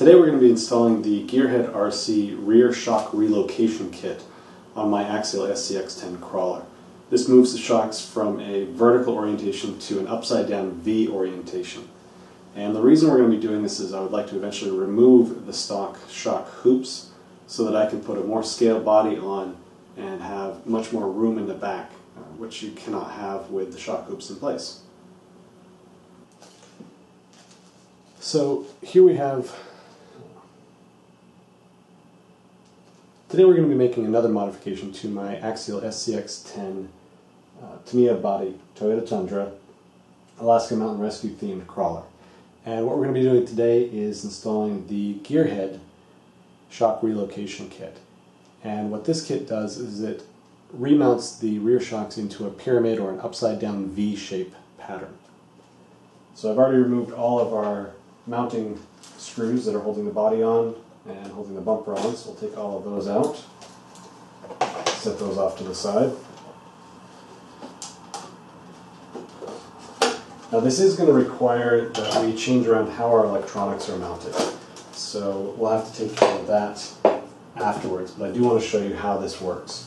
Today we're going to be installing the Gearhead RC rear shock relocation kit on my Axial SCX10 crawler. This moves the shocks from a vertical orientation to an upside down V orientation. And the reason we're going to be doing this is I would like to eventually remove the stock shock hoops so that I can put a more scaled body on and have much more room in the back, uh, which you cannot have with the shock hoops in place. So here we have Today we're going to be making another modification to my Axial SCX10 uh, Tamiya body Toyota Tundra Alaska Mountain Rescue themed crawler. And what we're going to be doing today is installing the Gearhead shock relocation kit. And what this kit does is it remounts the rear shocks into a pyramid or an upside down V shape pattern. So I've already removed all of our mounting screws that are holding the body on and holding the bumper on, so we'll take all of those out, set those off to the side. Now this is going to require that we change around how our electronics are mounted. So we'll have to take care of that afterwards, but I do want to show you how this works.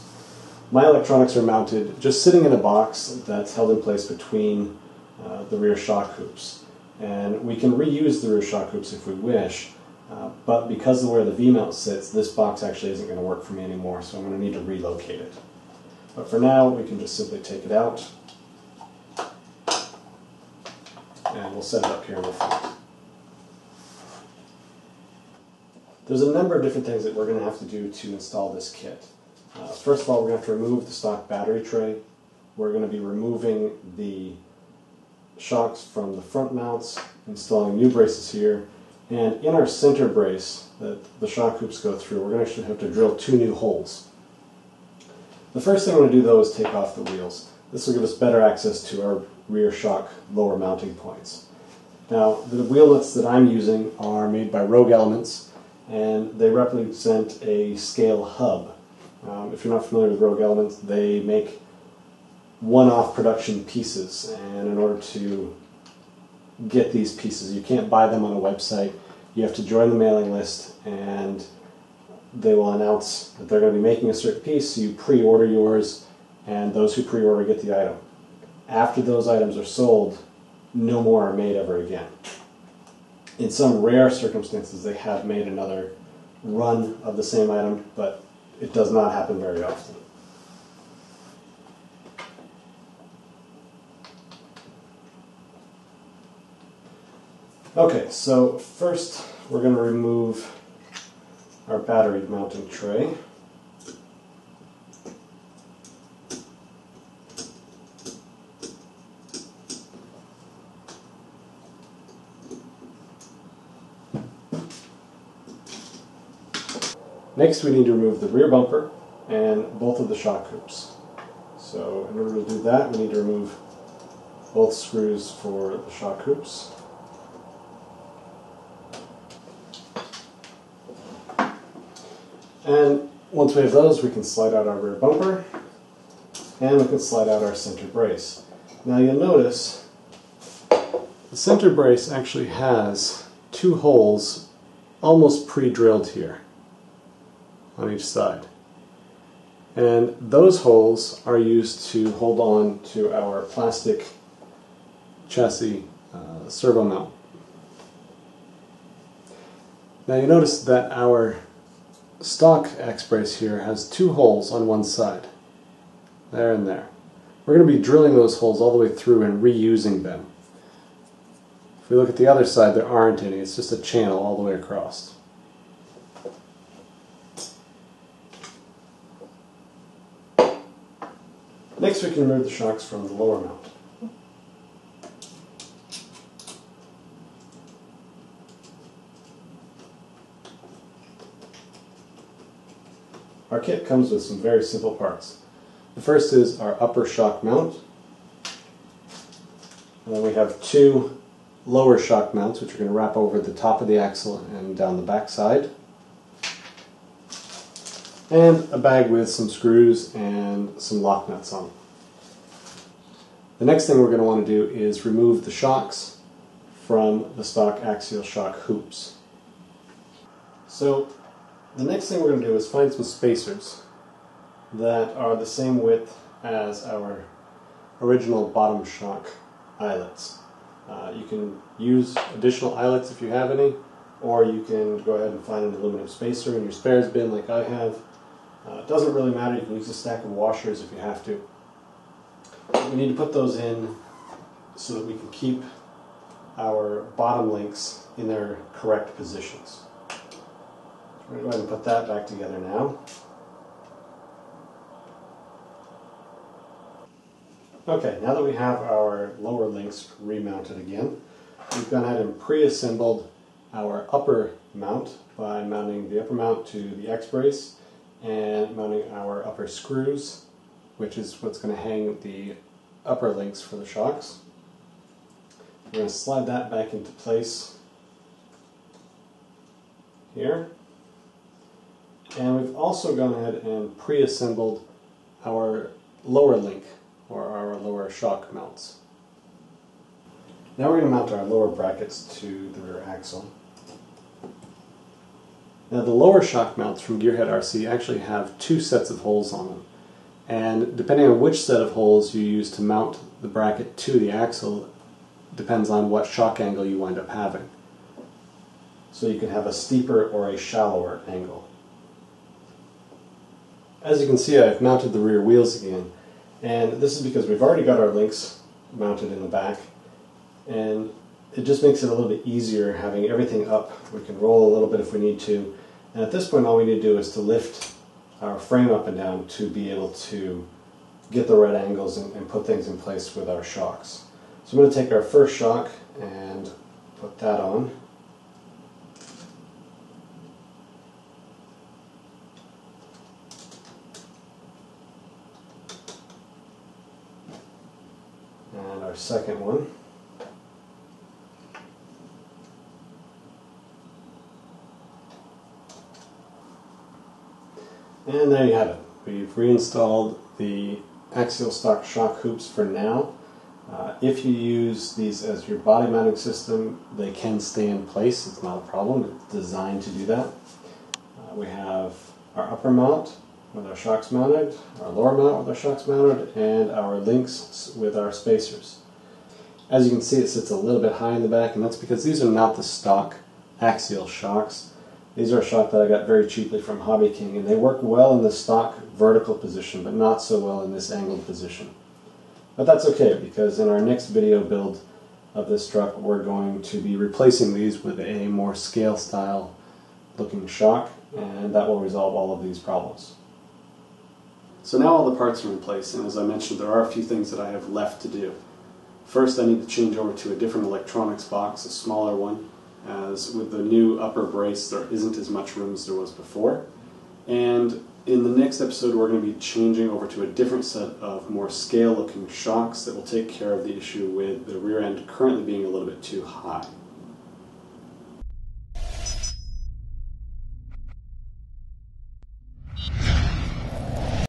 My electronics are mounted just sitting in a box that's held in place between uh, the rear shock hoops. And we can reuse the rear shock hoops if we wish, uh, but because of where the V-mount sits, this box actually isn't going to work for me anymore, so I'm going to need to relocate it. But for now, we can just simply take it out, and we'll set it up here in the front. There's a number of different things that we're going to have to do to install this kit. Uh, first of all, we're going to have to remove the stock battery tray. We're going to be removing the shocks from the front mounts, installing new braces here, and in our center brace that the shock hoops go through, we're going to actually have to drill two new holes. The first thing I'm going to do though is take off the wheels. This will give us better access to our rear shock lower mounting points. Now, the wheel nuts that I'm using are made by Rogue Elements, and they represent a scale hub. Um, if you're not familiar with Rogue Elements, they make one-off production pieces, and in order to get these pieces. You can't buy them on a website. You have to join the mailing list, and they will announce that they're going to be making a certain piece. So you pre-order yours, and those who pre-order get the item. After those items are sold, no more are made ever again. In some rare circumstances, they have made another run of the same item, but it does not happen very often. Okay, so first we're going to remove our battery mounting tray. Next we need to remove the rear bumper and both of the shock hoops. So in order to do that we need to remove both screws for the shock hoops. And once we have those, we can slide out our rear bumper and we can slide out our center brace. Now you'll notice the center brace actually has two holes almost pre-drilled here on each side. And those holes are used to hold on to our plastic chassis uh, servo mount. Now you notice that our stock X-brace here has two holes on one side. There and there. We're going to be drilling those holes all the way through and reusing them. If we look at the other side, there aren't any. It's just a channel all the way across. Next we can remove the shocks from the lower mount. Our kit comes with some very simple parts. The first is our upper shock mount. And then we have two lower shock mounts which are going to wrap over the top of the axle and down the back side. And a bag with some screws and some lock nuts on. The next thing we're going to want to do is remove the shocks from the stock axial shock hoops. So the next thing we're going to do is find some spacers that are the same width as our original bottom shock eyelets. Uh, you can use additional eyelets if you have any, or you can go ahead and find an aluminum spacer in your spares bin like I have. Uh, it doesn't really matter, you can use a stack of washers if you have to. We need to put those in so that we can keep our bottom links in their correct positions. We're going to put that back together now. Okay, now that we have our lower links remounted again, we've gone ahead and pre-assembled our upper mount by mounting the upper mount to the X-brace and mounting our upper screws, which is what's going to hang the upper links for the shocks. We're going to slide that back into place here. And we've also gone ahead and pre-assembled our lower link or our lower shock mounts. Now we're going to mount our lower brackets to the rear axle. Now the lower shock mounts from Gearhead RC actually have two sets of holes on them. And depending on which set of holes you use to mount the bracket to the axle depends on what shock angle you wind up having. So you can have a steeper or a shallower angle. As you can see I've mounted the rear wheels again and this is because we've already got our links mounted in the back and it just makes it a little bit easier having everything up. We can roll a little bit if we need to and at this point all we need to do is to lift our frame up and down to be able to get the right angles and, and put things in place with our shocks. So I'm going to take our first shock and put that on. And our second one. And there you have it. We've reinstalled the axial stock shock hoops for now. Uh, if you use these as your body mounting system, they can stay in place. It's not a problem. It's designed to do that. Uh, we have our upper mount with our shocks mounted, our lower mount with our shocks mounted, and our links with our spacers. As you can see, it sits a little bit high in the back, and that's because these are not the stock axial shocks. These are a shock that I got very cheaply from Hobby King, and they work well in the stock vertical position, but not so well in this angled position. But that's okay, because in our next video build of this truck, we're going to be replacing these with a more scale style looking shock, and that will resolve all of these problems. So now all the parts are in place, and as I mentioned, there are a few things that I have left to do. First, I need to change over to a different electronics box, a smaller one, as with the new upper brace, there isn't as much room as there was before. And in the next episode, we're going to be changing over to a different set of more scale looking shocks that will take care of the issue with the rear end currently being a little bit too high.